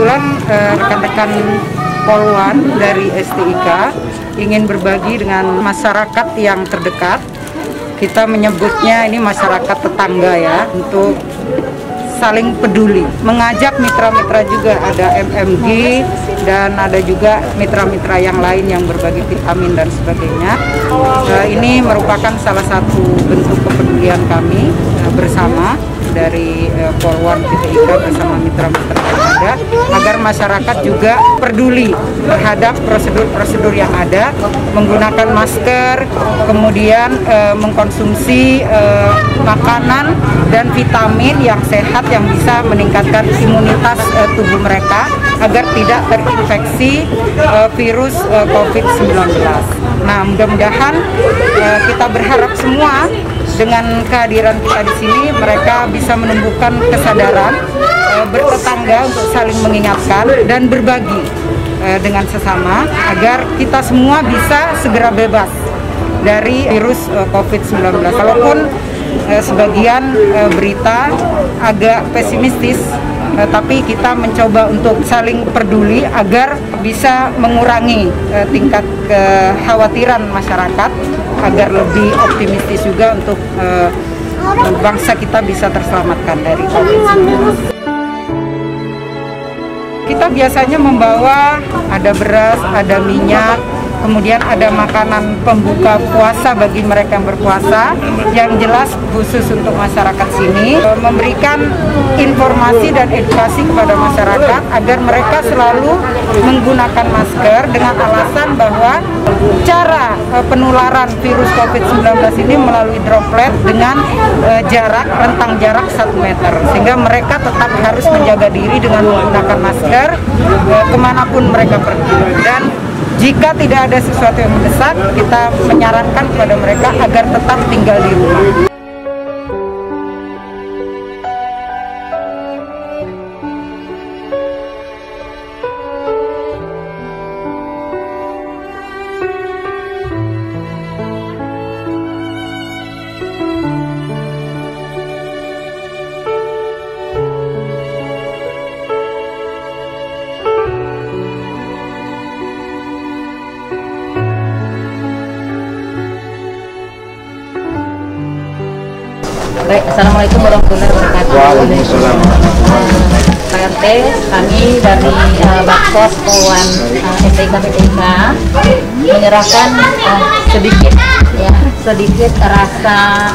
merupakan poluan dari STIK ingin berbagi dengan masyarakat yang terdekat. Kita menyebutnya ini masyarakat tetangga ya untuk saling peduli. Mengajak mitra-mitra juga ada MMG dan ada juga mitra-mitra yang lain yang berbagi vitamin dan sebagainya. Uh, ini merupakan salah satu bentuk kepedulian kami uh, bersama dari uh, Polwan PTIK bersama mitra-mitra yang ada agar masyarakat juga peduli terhadap prosedur-prosedur yang ada menggunakan masker kemudian uh, mengkonsumsi uh, makanan dan vitamin yang sehat yang bisa meningkatkan imunitas uh, tubuh mereka agar tidak terinfeksi uh, virus uh, COVID-19. Nah, mudah-mudahan uh, kita berharap semua dengan kehadiran kita di sini mereka bisa menumbuhkan kesadaran uh, bertetangga untuk saling mengingatkan dan berbagi uh, dengan sesama agar kita semua bisa segera bebas dari virus uh, COVID-19. Walaupun uh, sebagian uh, berita agak pesimistis uh, tapi kita mencoba untuk saling peduli agar bisa mengurangi uh, tingkat kekhawatiran masyarakat agar lebih optimistis juga untuk uh, bangsa kita bisa terselamatkan dari COVID-19. Kita biasanya membawa ada beras, ada minyak, kemudian ada makanan pembuka puasa bagi mereka yang berpuasa. Yang jelas khusus untuk masyarakat sini. Memberikan informasi dan edukasi kepada masyarakat agar mereka selalu menggunakan masker dengan alasan bahwa cara penularan virus COVID-19 ini melalui droplet dengan jarak rentang jarak 1 meter. Sehingga mereka tetap harus menjaga diri dengan menggunakan masker ke mana pun mereka pergi jika tidak ada sesuatu yang mendesak, kita menyarankan kepada mereka agar tetap tinggal di rumah. Baik, Assalamualaikum warahmatullahi wabarakatuh. Waalaikumsalam. Pak RT, kami dari uh, Baksos Polwan uh, STIK PTIK menyerahkan uh, sedikit ya sedikit rasa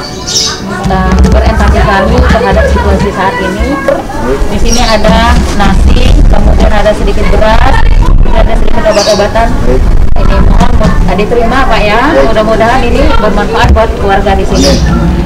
uh, berempati kami terhadap situasi saat ini. Di sini ada nasi, kemudian ada sedikit beras, ada sedikit obat-obatan. Ini mohon diterima Pak ya. Mudah-mudahan ini bermanfaat buat keluarga di sini.